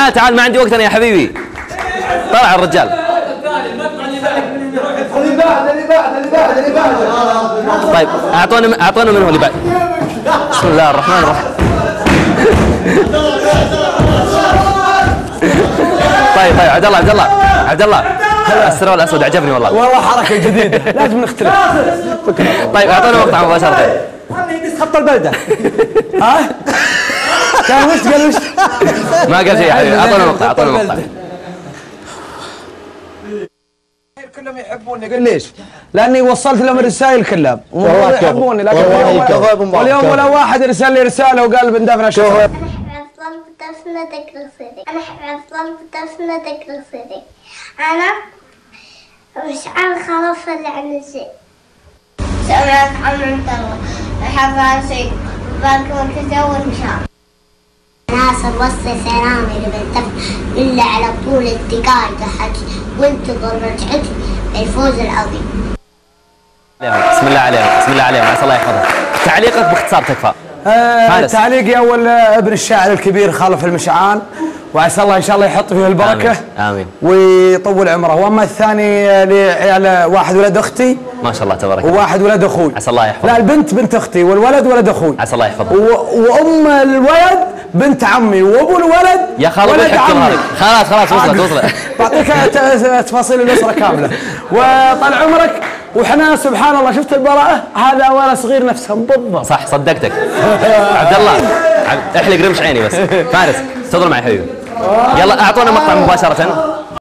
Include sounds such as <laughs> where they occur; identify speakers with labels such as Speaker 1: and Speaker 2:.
Speaker 1: تعال تعال ما عندي وقت أنا يا حبيبي. طلع الرجال. طيب أعطونا أعطونا منه اللي بعد. بسم الله الرحمن الرحيم. طيب طيب عبد الله عبد الله عبد الله. السروال الاسود عجبني والله.
Speaker 2: والله حركة جديدة. لازم نختلف.
Speaker 1: طيب أعطونا مقطع مباشرة.
Speaker 2: خط البلدة. ها <laughs> كان وش قال وش؟
Speaker 1: ما قال شيء يا حبيبي. أعطونا مقطع أعطونا مقطع.
Speaker 2: كلهم يحبوني. قل ليش؟ لأني وصلت لهم الرسائل كلهم.
Speaker 3: والله.
Speaker 2: يحبوني لكن
Speaker 3: والله
Speaker 2: واليوم- ولا واحد ارسل لي رساله وقال
Speaker 4: أحب أفضل بتفنتك لصدق أنا أحب أفضل بتفنتك لصدق أنا مش عارف خلاص اللي عن الشيء سمعت عن أحب شيء باكر كذا والمشاعر ناس الوصي سلامي لبنتف إلا على طول الدقايق حكي وانتظر رجعتي الفوز العظيم.
Speaker 1: بسم الله عليهم بسم الله عليهم عسى الله يحفظهم تعليقك باختصار تكفى
Speaker 2: آه. تعليقي اول ابن الشاعر الكبير خالف المشعان وعسى الله إن شاء الله يحط فيه البركة
Speaker 1: آمين. آمين.
Speaker 2: ويطول عمره وأما الثاني آه، لعيال واحد ولد أختي
Speaker 1: ما شاء الله تبارك الله
Speaker 2: وواحد ولد أخوي
Speaker 1: عسى الله يحفظه.
Speaker 2: لا البنت بنت أختي والولد ولد أخوي
Speaker 1: عسى الله يحفظه.
Speaker 2: وأم الولد بنت عمي وابو الولد
Speaker 1: يا خالد
Speaker 2: ولد عمي.
Speaker 1: خلاص خلاص وصلت وصلت.
Speaker 2: بعطيك تفاصيل الأسرة كاملة. وطال عمرك وحنا سبحان الله شفت البراءة؟ هذا وأنا صغير نفسهم بالضبط.
Speaker 1: صح صدقتك. عبد الله احلق رمش عيني بس. فارس تفضل معي حبيبي. يلا أعطونا مقطع مباشرة.